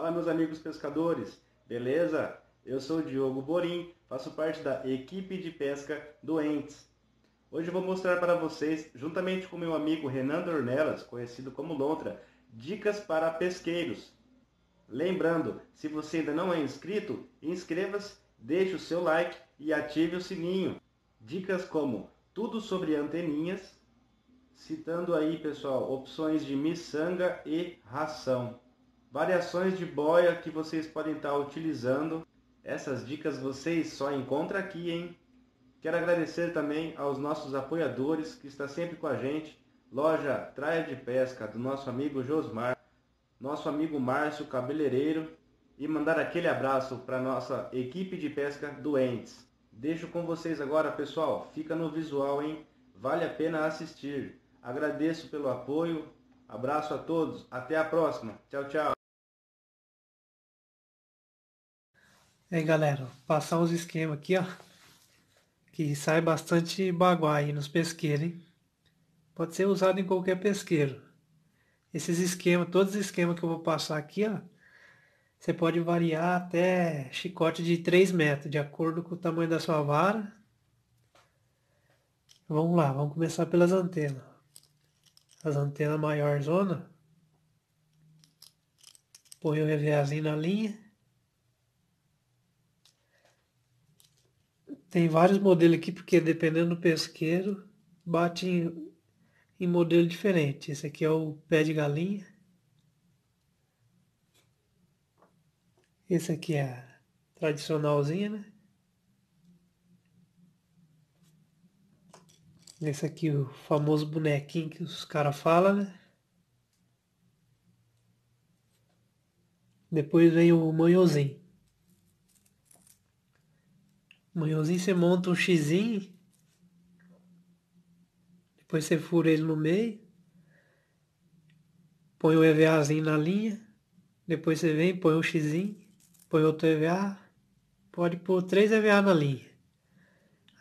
Fala meus amigos pescadores, beleza? Eu sou Diogo Borim, faço parte da equipe de pesca Doentes. Hoje vou mostrar para vocês, juntamente com meu amigo Renan Dornelas, conhecido como Lontra, dicas para pesqueiros. Lembrando, se você ainda não é inscrito, inscreva-se, deixe o seu like e ative o sininho. Dicas como tudo sobre anteninhas, citando aí, pessoal, opções de miçanga e ração. Variações de boia que vocês podem estar utilizando. Essas dicas vocês só encontram aqui, hein? Quero agradecer também aos nossos apoiadores que está sempre com a gente. Loja Traia de Pesca do nosso amigo Josmar, nosso amigo Márcio Cabeleireiro e mandar aquele abraço para nossa equipe de pesca doentes. Deixo com vocês agora, pessoal. Fica no visual, hein? Vale a pena assistir. Agradeço pelo apoio. Abraço a todos. Até a próxima. Tchau, tchau. E aí, galera, passar uns esquemas aqui, ó. Que sai bastante baguá aí nos pesqueiros, hein? Pode ser usado em qualquer pesqueiro. Esses esquemas, todos os esquemas que eu vou passar aqui, ó. Você pode variar até chicote de 3 metros, de acordo com o tamanho da sua vara. Vamos lá, vamos começar pelas antenas. As antenas maior zona. Põe o EVAzinho na linha. Tem vários modelos aqui, porque dependendo do pesqueiro, bate em, em modelo diferente. Esse aqui é o pé de galinha. Esse aqui é a tradicionalzinha, né? Esse aqui o famoso bonequinho que os caras falam, né? Depois vem o manhãozinho. Manhãozinho você monta um xizinho. Depois você fura ele no meio. Põe o EVAzinho na linha. Depois você vem, põe o xizinho põe outro EVA, pode pôr três EVA na linha.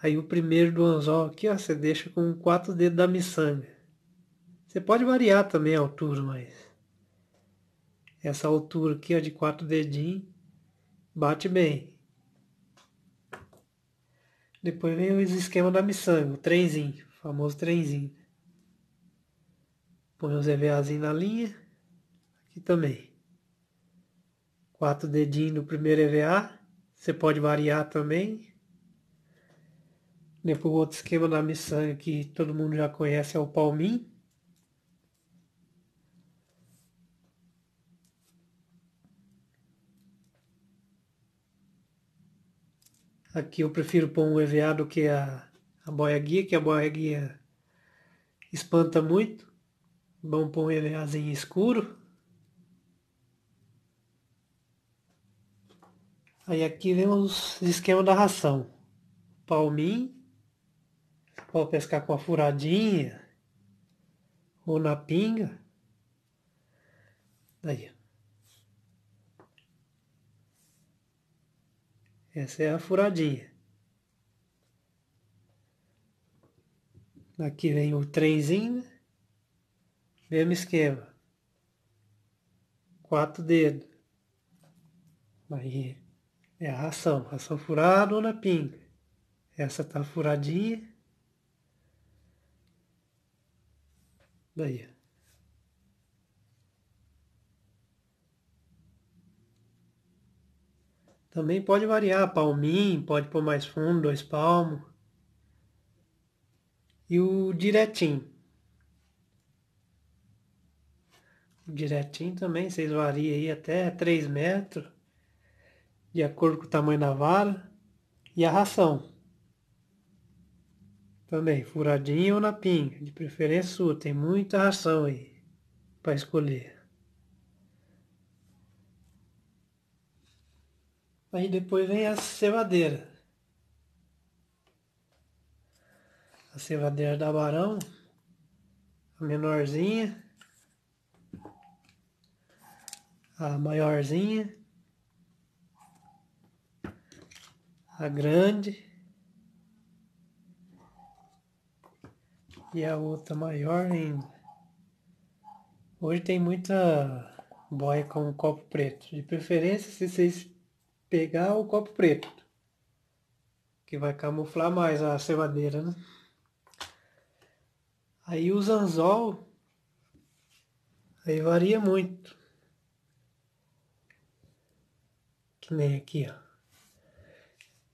Aí o primeiro do anzol aqui, ó, você deixa com quatro dedos da miçanga. Você pode variar também a altura, mas essa altura aqui, ó, de quatro dedinhos, bate bem. Depois vem o esquema da miçanga, o trenzinho, o famoso trenzinho. Põe os EVAzinhos na linha, aqui também quatro dedinhos no primeiro EVA. Você pode variar também. Depois o outro esquema da miçanga que todo mundo já conhece é o palminho. Aqui eu prefiro pôr um EVA do que a, a boia guia, que a boia guia espanta muito. Vamos pôr um EVAzinho escuro. Aí aqui vemos esquema da ração. Palminho. Pode pescar com a furadinha. Ou na pinga. Daí. Essa é a furadinha. Aqui vem o trenzinho. Mesmo esquema. Quatro dedos. Aí é a ração, ração furada ou na pinga. Essa tá furadinha. Daí. Também pode variar, palminho, pode pôr mais fundo, dois palmos. E o direitinho. O direitinho também, vocês variam aí até 3 metros de acordo com o tamanho da vara, e a ração. Também, furadinho ou na pinga, de preferência sua, tem muita ração aí para escolher. Aí depois vem a cevadeira. A cevadeira da Barão, a menorzinha, a maiorzinha a grande e a outra maior ainda. Hoje tem muita boia com copo preto. De preferência, se vocês pegar o copo preto, que vai camuflar mais a cevadeira, né? Aí o anzol, aí varia muito. Que nem aqui, ó.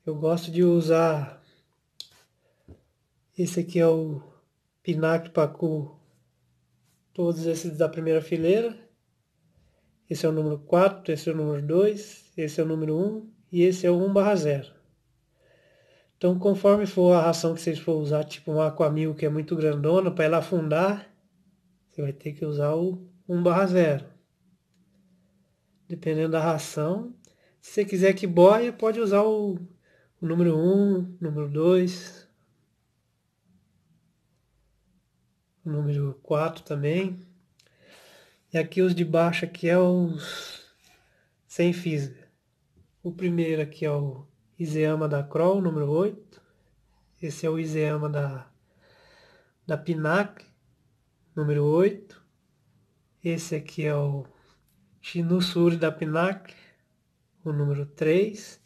Eu gosto de usar esse aqui é o Pinac Pacu, todos esses da primeira fileira. Esse é o número 4, esse é o número 2, esse é o número 1 e esse é o 1 barra 0. Então, conforme for a ração que vocês for usar, tipo um Aquamil que é muito grandona, para ela afundar, você vai ter que usar o 1 barra 0. Dependendo da ração. Se você quiser que boia, pode usar o, o número 1, número 2, o número 4 também. E aqui os de baixo aqui é os sem física. O primeiro aqui é o Iseama da Kroll, número 8. Esse é o Iseama da, da Pinac, número 8. Esse aqui é o Shinusuri da Pinac, o número 3.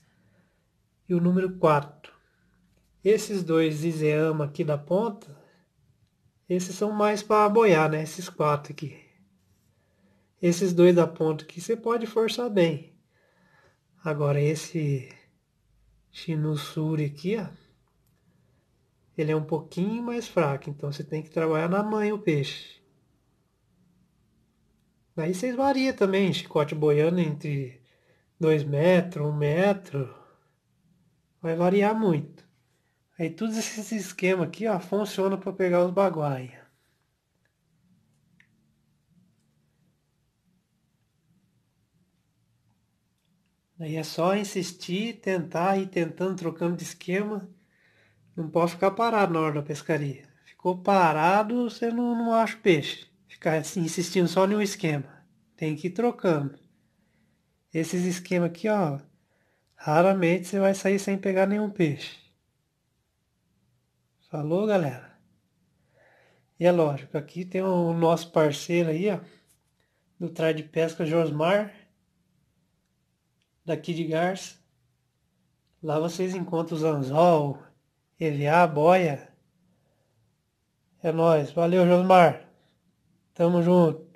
E o número 4. Esses dois Iseama aqui da ponta esses são mais para boiar, né? Esses quatro aqui. Esses dois da ponta aqui você pode forçar bem. Agora esse Shinusuri aqui, ó. Ele é um pouquinho mais fraco, então você tem que trabalhar na mãe o peixe. Daí vocês variam também, chicote boiando entre 2 metros, 1 um metro. Vai variar muito. Aí todos esses esquemas aqui, ó, funcionam para pegar os baguais. Aí é só insistir, tentar ir tentando, trocando de esquema. Não pode ficar parado na hora da pescaria. Ficou parado, você não, não acha peixe. Ficar assim, insistindo só em um esquema. Tem que ir trocando. Esses esquemas aqui, ó, raramente você vai sair sem pegar nenhum peixe. Falou, galera? E é lógico, aqui tem o nosso parceiro aí, ó, do Trai de Pesca Josmar, daqui de Garça. Lá vocês encontram os anzol, EVA, boia. É nóis. Valeu, Josmar. Tamo junto.